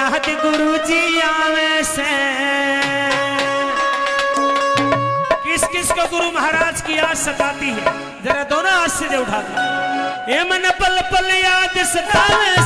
याद गुरु जी आवे से। किस किस को गुरु महाराज की याद सताती है? जरा दोनों हाथ से उठा दो। ये मन पल पल याद सतावे